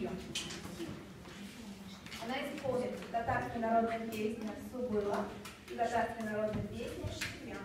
ее. Она исполнит татарские народные песни «Субыла» и татарские народные песни «Шитня».